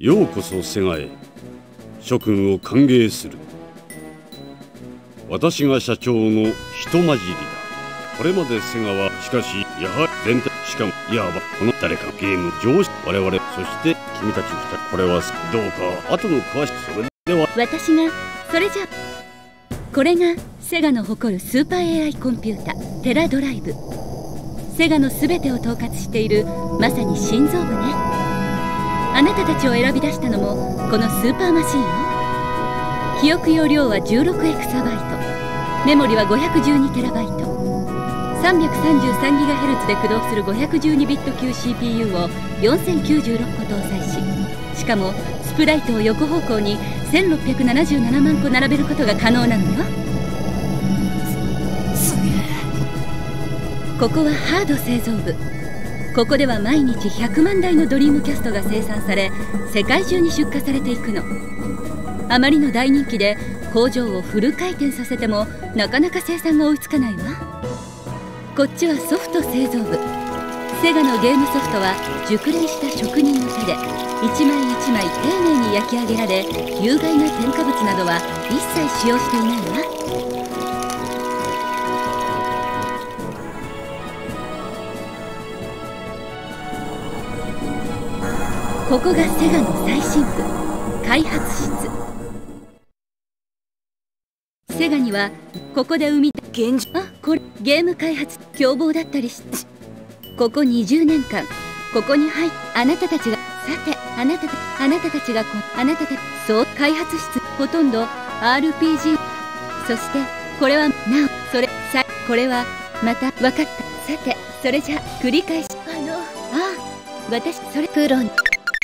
ようこそセガへ諸君を歓迎する。私が社長の人混じりだ。これまでセガはしかしやはり全体しかもいわばこの誰かゲーム上司我々そして君たち二人これはどうか後の詳しくそれでは。私がそれじゃ。これがセガの誇るスーパー AI コンピュータテラドライブ。セガの全てを統括しているまさに心臓部ね。あなたたちを選び出したのもこのスーパーマシンよ。記憶容量は 16EB メモリは 512TB 333GHz で駆動する512ビット級 CPU を4096個搭載ししかもスプライトを横方向に1677万個並べることが可能なのよ。すげえ。ここはハード製造部ここでは毎日100万台のドリームキャストが生産され世界中に出荷されていくの。あまりの大人気で工場をフル回転させてもなかなか生産が追いつかないわ。こっちはソフト製造部。セガのゲームソフトは熟練した職人の手で一枚一枚丁寧に焼き上げられ有害な添加物などは一切使用していないわ。ここがセガの最新部。開発室。セガにはここで生み現実あこれゲーム開発凶暴だったりしここ20年間ここに入っあなたたちがさてあなたたあなたたちがこあなたたそう開発室ほとんど RPG そしてこれはなおそれさこれはまた分かった。さてそれじゃ繰り返し。あの。ああ私それプロに